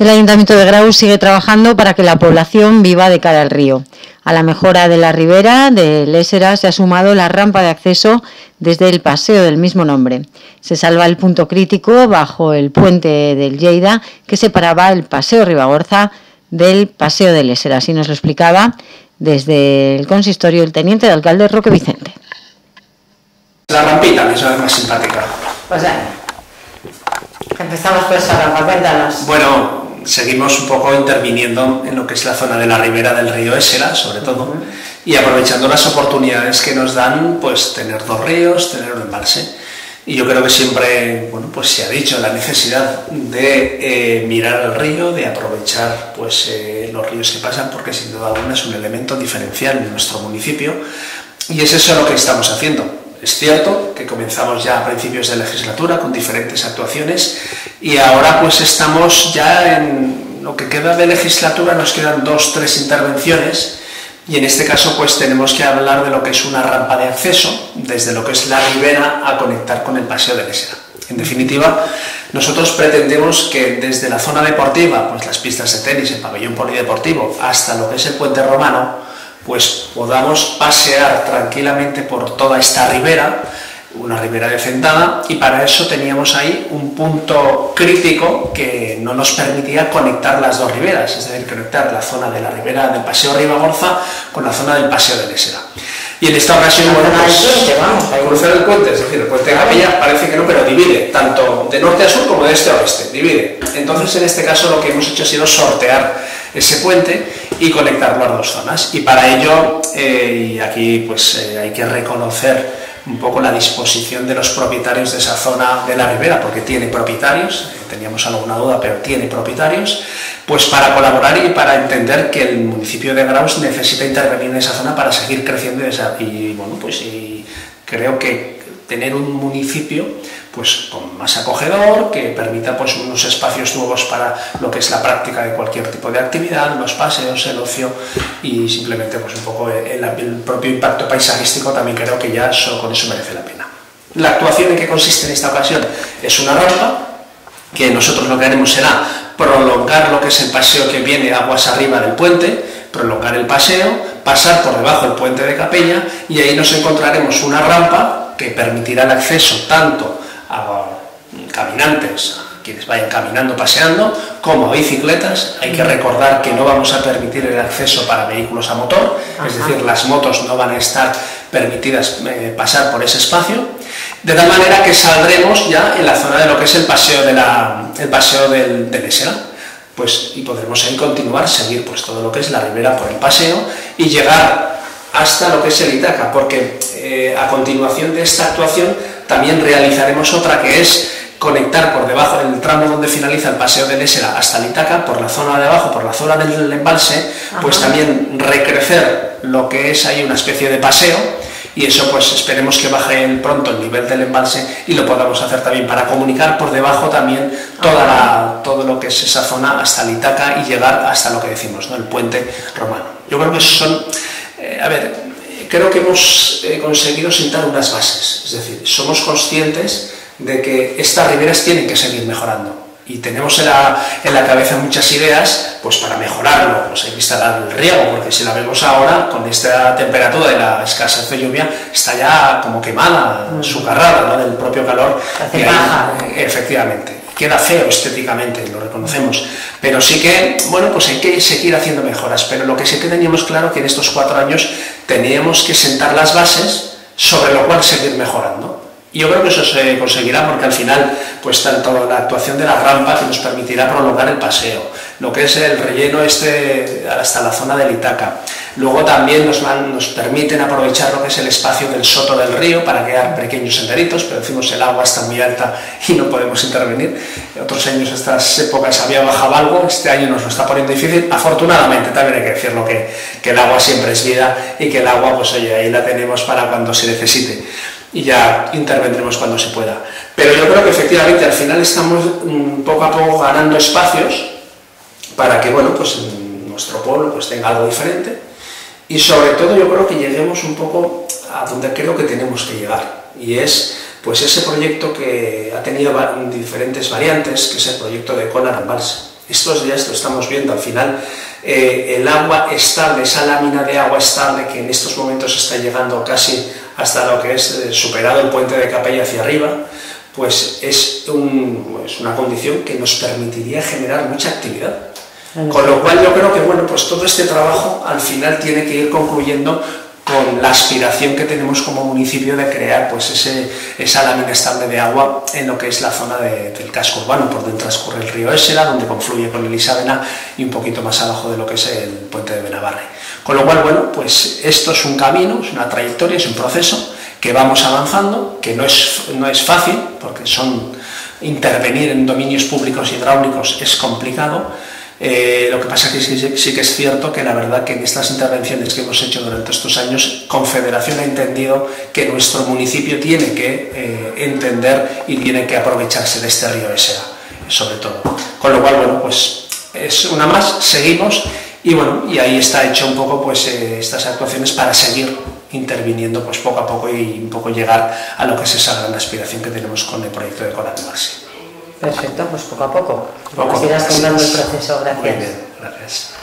El Ayuntamiento de Grau sigue trabajando para que la población viva de cara al río. A la mejora de la ribera de Lésera se ha sumado la rampa de acceso desde el paseo del mismo nombre. Se salva el punto crítico bajo el puente del Lleida que separaba el paseo Ribagorza del paseo de Lésera. Así nos lo explicaba desde el consistorio el teniente de alcalde Roque Vicente. La rampita me suena más simpática. Pues ya, empezamos por esa rampa, cuéntanos. Bueno, seguimos un poco interviniendo en lo que es la zona de la ribera del río Ésera, sobre todo, y aprovechando las oportunidades que nos dan, pues tener dos ríos, tener un embalse. Y yo creo que siempre, bueno, pues se ha dicho la necesidad de eh, mirar al río, de aprovechar pues eh, los ríos que pasan, porque sin duda alguna es un elemento diferencial en nuestro municipio, y es eso lo que estamos haciendo. Es cierto que comenzamos ya a principios de legislatura con diferentes actuaciones y ahora pues estamos ya en lo que queda de legislatura, nos quedan dos, tres intervenciones y en este caso pues tenemos que hablar de lo que es una rampa de acceso desde lo que es la ribera a conectar con el paseo de Lesera. En definitiva, nosotros pretendemos que desde la zona deportiva, pues las pistas de tenis, el pabellón polideportivo, hasta lo que es el puente romano, pues podamos pasear tranquilamente por toda esta ribera, una ribera decentada, y para eso teníamos ahí un punto crítico que no nos permitía conectar las dos riberas, es decir, conectar la zona de la ribera del Paseo Ribagorza con la zona del Paseo de Lesera. Y en esta ocasión, bueno, pues, cruzar el puente, es decir, el puente de Capilla parece que no, pero divide, tanto de norte a sur como de este a oeste, divide. Entonces, en este caso, lo que hemos hecho ha sido sortear ese puente y conectar las dos zonas. Y para ello, eh, y aquí pues eh, hay que reconocer un poco la disposición de los propietarios de esa zona de la ribera, porque tiene propietarios, eh, teníamos alguna duda, pero tiene propietarios, pues para colaborar y para entender que el municipio de Graus necesita intervenir en esa zona para seguir creciendo y, bueno, pues creo que tener un municipio pues con más acogedor, que permita pues unos espacios nuevos para lo que es la práctica de cualquier tipo de actividad, los paseos, el ocio y simplemente pues un poco el, propio impacto paisajístico también creo que ya con eso merece la pena. La actuación en que consiste en esta ocasión es una rampa que nosotros lo que haremos será prolongar lo que es el paseo que viene aguas arriba del puente, prolongar el paseo, pasar por debajo del puente de Capella y ahí nos encontraremos una rampa que permitirá el acceso tanto a caminantes, a quienes vayan caminando, paseando, como a bicicletas. Hay que recordar que no vamos a permitir el acceso para vehículos a motor, es decir, las motos no van a estar permitidas eh, pasar por ese espacio, de tal manera que saldremos ya en la zona de lo que es el paseo, de la, el paseo del, del Pues, y podremos ahí continuar, seguir pues, todo lo que es la ribera por el paseo y llegar hasta lo que es el Itaca, porque eh, a continuación de esta actuación también realizaremos otra que es conectar por debajo del tramo donde finaliza el paseo de Lésera hasta el Itaca, por la zona de abajo, por la zona del embalse, pues también recrecer lo que es ahí una especie de paseo y eso pues esperemos que baje pronto el nivel del embalse y lo podamos hacer también para comunicar por debajo también toda todo lo que es esa zona hasta el Itaca y llegar hasta lo que decimos, ¿no? el puente romano. Yo creo que son a ver, creo que hemos eh, conseguido sentar unas bases, es decir, somos conscientes de que estas riberas tienen que seguir mejorando y tenemos en la, cabeza muchas ideas pues para mejorarlo, pues hay que instalar el riego, porque si la vemos ahora, con esta temperatura y la escasez de lluvia, está ya como quemada, mm. sucarrada ¿no? del propio calor. Que efectivamente queda feo estéticamente, lo reconocemos, pero sí que, bueno, pues hay que seguir haciendo mejoras, pero lo que sí que teníamos claro que en estos cuatro años teníamos que sentar las bases sobre lo cual seguir mejorando. Y yo creo que eso se conseguirá porque al final, pues tanto la actuación de la rampa que nos permitirá prolongar el paseo, lo que es el relleno este hasta la zona del Itaca, Luego también nos, nos permiten aprovechar lo que es el espacio del soto del río para crear pequeños senderitos, pero decimos el agua está muy alta y no podemos intervenir. En otros años, estas épocas había bajado algo, este año nos lo está poniendo difícil. Afortunadamente, también hay que decirlo que, que el agua siempre es vida y que el agua, pues oye, ahí la tenemos para cuando se necesite y ya intervendremos cuando se pueda. Pero yo creo que efectivamente al final estamos mm, poco a poco ganando espacios para que, bueno, pues nuestro pueblo pues tenga algo diferente y sobre todo yo creo que lleguemos un poco a donde creo que tenemos que llegar y es pues ese proyecto que ha tenido diferentes variantes, que es el proyecto de Conar Embalse. estos días lo estamos viendo, al final eh, el agua estable, esa lámina de agua estable que en estos momentos está llegando casi hasta lo que es eh, superado el puente de Capella hacia arriba, pues es, una condición que nos permitiría generar mucha actividad. Con lo cual yo creo que bueno, pues todo este trabajo al final tiene que ir concluyendo con la aspiración que tenemos como municipio de crear pues ese, esa lámina estable de agua en lo que es la zona del casco urbano, por donde transcurre el río Ésera, donde confluye con el Isabena y un poquito más abajo de lo que es el puente de Benavarre. Con lo cual, bueno, pues esto es un camino, es una trayectoria, es un proceso que vamos avanzando, que no es, no es fácil, porque son intervenir en dominios públicos hidráulicos es complicado, eh, lo que pasa es que sí, que es cierto que la verdad que en estas intervenciones que hemos hecho durante estos años, Confederación ha entendido que nuestro municipio tiene que eh, entender y tiene que aprovecharse de este río Esera, sobre todo. Con lo cual, bueno, pues es una más, seguimos y bueno, y ahí está hecho un poco pues eh, estas actuaciones para seguir interviniendo pues poco a poco y un poco llegar a lo que es esa gran aspiración que tenemos con el proyecto de Coral Marsi. Perfecto, pues poco a poco. Poco irás contando el proceso. Gracias. Muy bien, gracias.